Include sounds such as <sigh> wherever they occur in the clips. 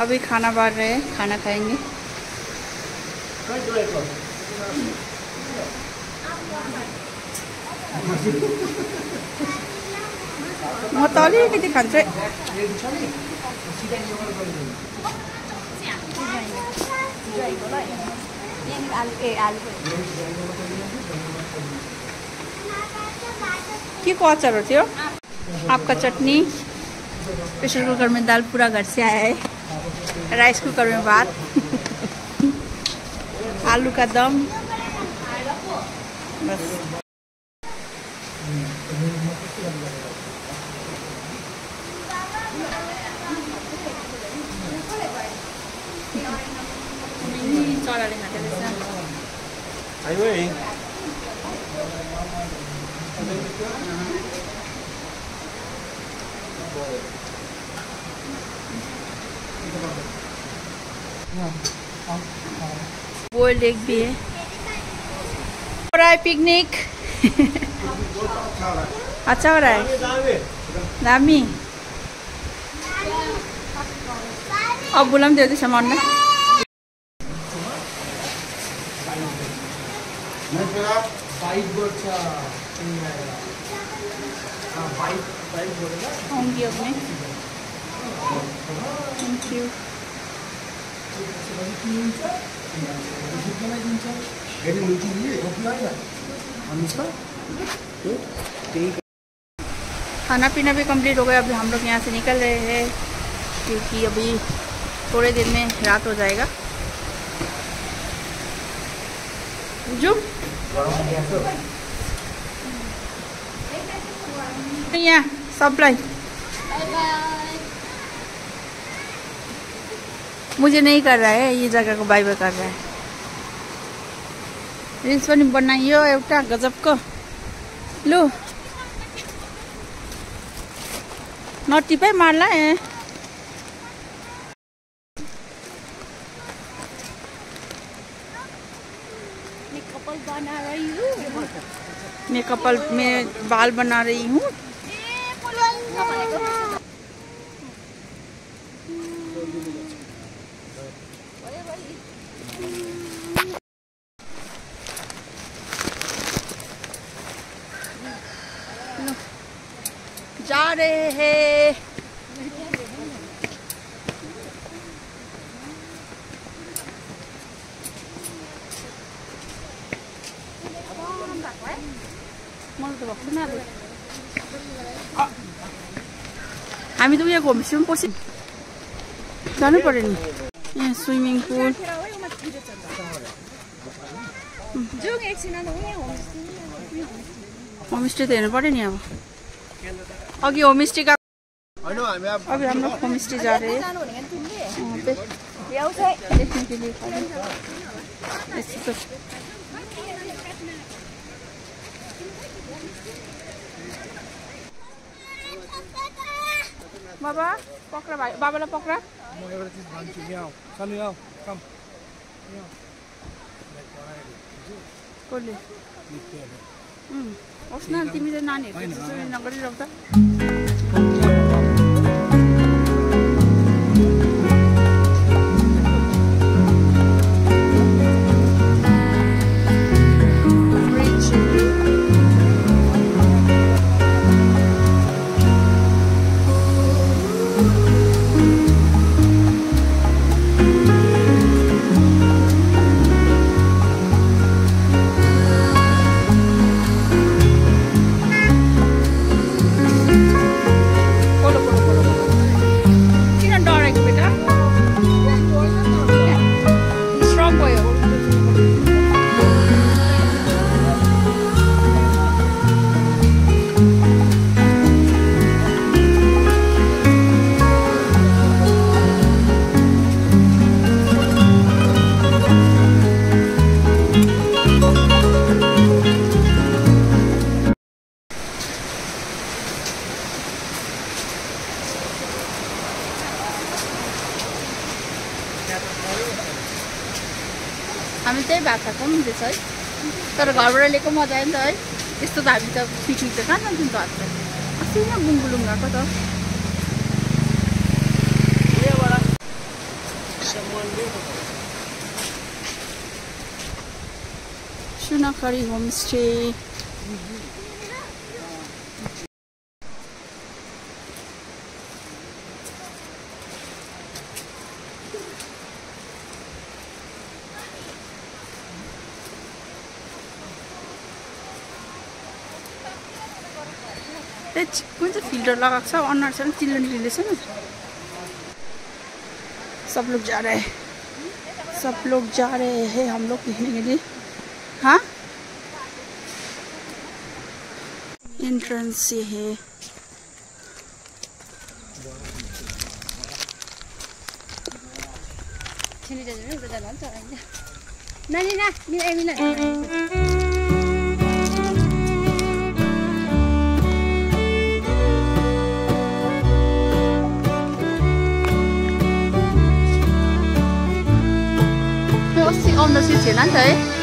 अभी खाना बाढ़ रहे हैं, खाना खाएँगे। के अचार थियो आपका चटनी? प्रेशर कुकर में दाल पूरा घर से आया है। राइस कुकर भात। आलू का दम। बस। भी है पिकनिक अच्छा हो रहा है दामी अब बोला मनमा आऊँगी अब मैं थैंक यू खाना पीना भी कंप्लीट हो गया। अभी हम लोग यहाँ से निकल रहे हैं, क्योंकि अभी थोड़े देर में रात हो जाएगा। जो? यहाँ सबलाई मुझे नहीं कर रहा है ये जग्गाको बाई बाई कर रहा है। रिल्स पनि बनाइयो एउटा गजबको। लु। नटिपाइ मार्ला ए। मैं कपल में बाल बना रही हूँ। जा रहे हैं। हामी त उयो होमस्टेमा पस्यो जानु पऱ्यो नि यहाँ स्विमिङ पुल होमस्टे त हेर्नु पऱ्यो नि अब अघि होमस्टे गएको होइन हामी अब अभी हम लोग होम स्टे जा रहे हैं। देखने के लिए बाबा पक्रा भाइ बाबालाई पक्रा। म एउटा चिज भन्छु यहाँ आऊ। आऊ। कम कसले? होस् न तिमीले नानीहरूको छ खाएको पनि हुँदैछ है तर घरबाट ल्याएको मजा आयो नि त है। यस्तो त हामी त पिकनिक त कहाँ जान्छौँ त हात अस्ति नै त। Homestay. ए, कुन फ़िल्टर छ? अनुहार निक्लिँदै छ सब लोग जा रहे सब लोग जा रहे हैं हम लोग हाँ? एंट्रेंस ये है। नानी ना मिला ए मिला त्यो chỉ nói thế.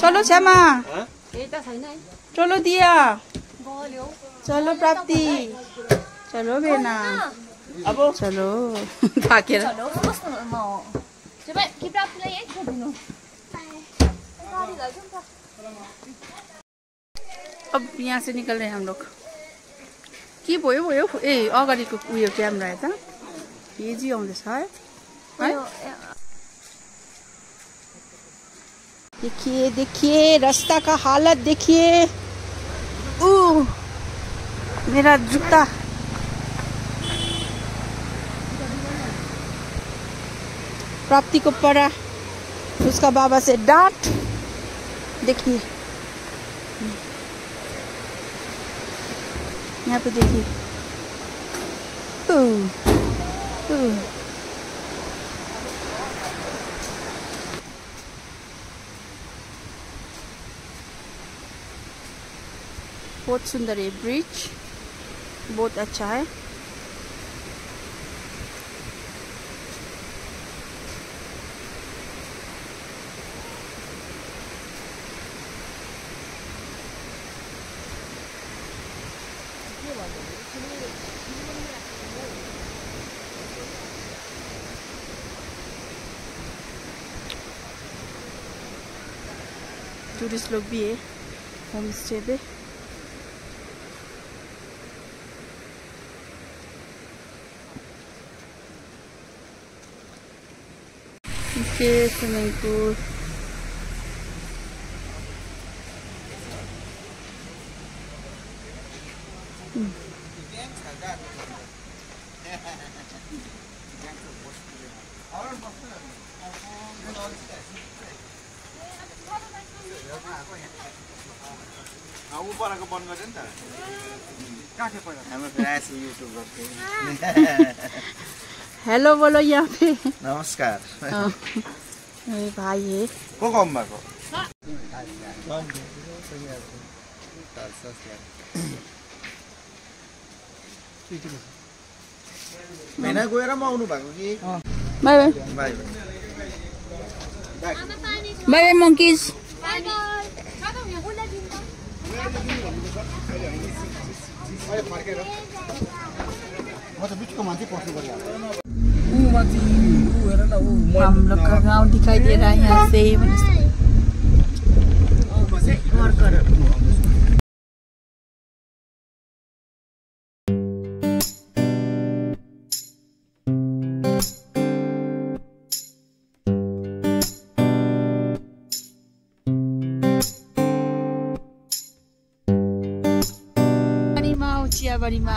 चलो क्षमा चलो दिया। चलो प्राप्ति। चलो बेना। अब? चलो। <laughs> थाकेर। अब यहाँ से निकल रहे हैं हम लोग। के भयो भयो? ए अगाडिको उयो क्यामेरा हेर्दा हेजी आउँदैछ है। देखिए देखिए, रास्ता का हालत देखिए। मेरा जूता। प्राप्ति को पड़ा। उसका बाबा से डांट। देखिए। यहाँ पे देखिए। बहुत सुंदर है। ब्रिज बहुत अच्छा है। टूरिस्ट लोग भी है। होम स्टे पे। के स्विमिङ ऊ परको बन्द गर्छ नि त कहाँ पहिला हाम्रो युट्युब गर्थ्यो हेलो बोलो यहाँ पे। नमस्कार। मेरे भाई है को कम भएको? भेना गएर पनि आउनु भएको कि? By by. बाई म त बिचको मान्छे पस्नु पऱ्यो माथि हेर न ऊ चियाबारीमा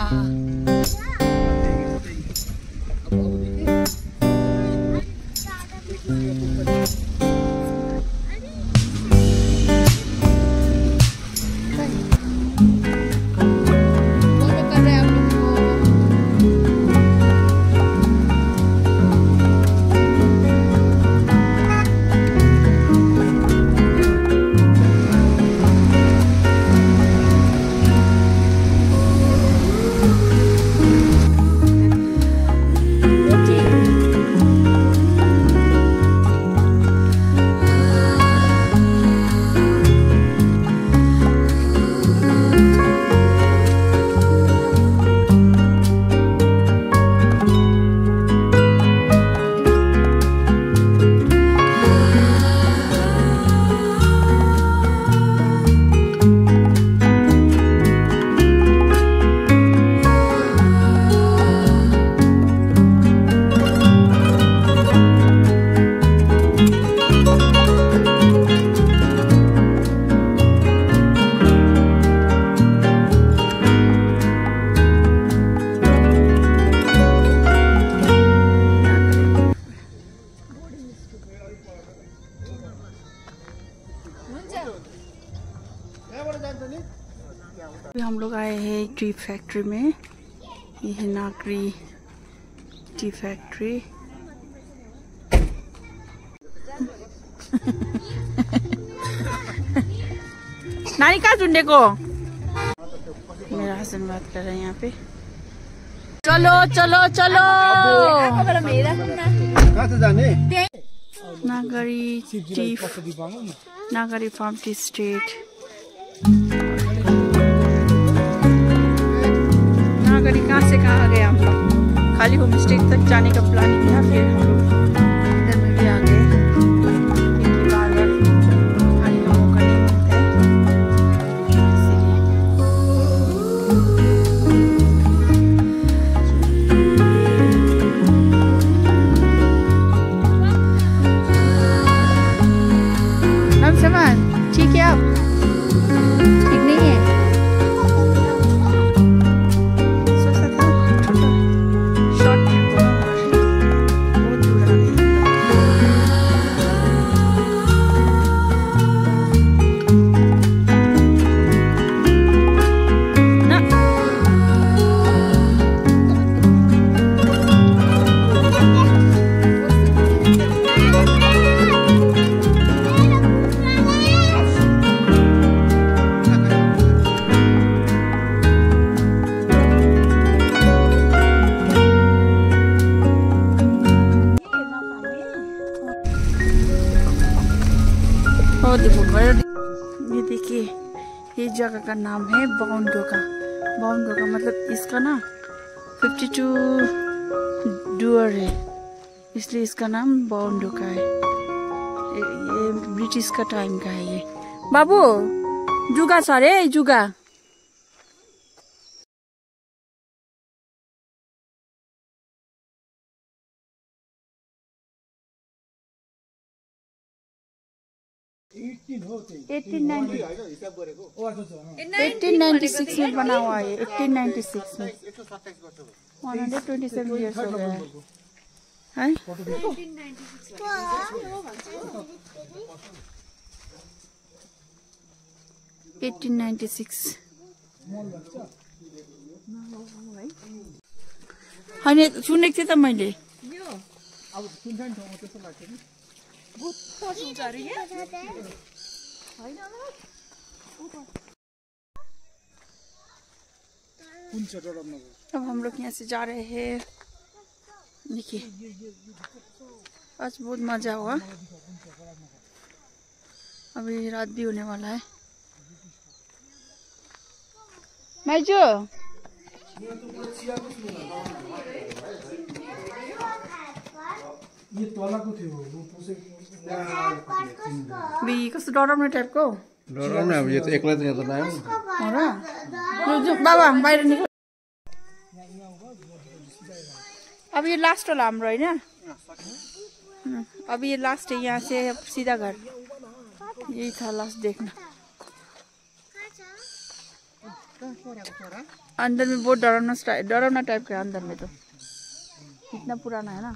फैक्ट्री में। ये है नागरी टी फैक्ट्री नानी कहाँ ढूंढेको मेरा हसन बात कर रहे हैं यहाँ पे। चलो चलो चलो। Nagri tea Nagri farm tea estate Nagri कहाँ से कहाँ आ गए हम लोग खाली होम स्टे तक जाने का प्लानिंग था फिर हम लोग? इधर में भी आ गए। क्योंकि बार डुअर है। इसलिए इसका नाम बाउंडोका है। ये ब्रिटिश का टाइम का है ये। बाबु जुगा छ अरे जुगा। एट्टीन नाइन्टी सिक्स में बना हुआ है एट्टीन नाइन्टी सिक्स में one hundred twenty seven years हो गया। है? है एट्टीन नाइन्टी सिक्स। होइन सुनेको थिएँ त मैले। अब हम लोग यहाँ से जा रहे हैं। देखिए, आज बहुत मज़ा हुआ। अभी रात भी होने वाला है। माइजू यो तलको थियो ऊ पसेको बी कस्तो डराउने टाइपको डराउने अब यो त एक्लै त यहाँ त र जाउँ, बाबा बाहिर निक्ल अब ये लास्ट वाला हाम्रो होइन अब ये लास्ट है यहाँ से सीधा घर। यही था लास्ट देखना। अंदर में बहुत डरावना डरावना टाइप का है अंदर में तो। इतना पुराना है ना?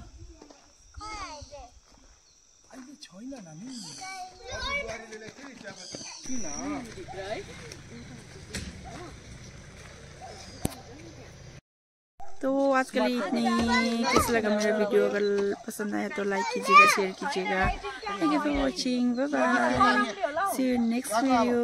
तो आज के लिए इतनी कैसा लगा मेरा वीडियो अगर पसंद आया तो लाइक कीजिएगा शेयर कीजिएगा। Thank you for watching bye bye see you next video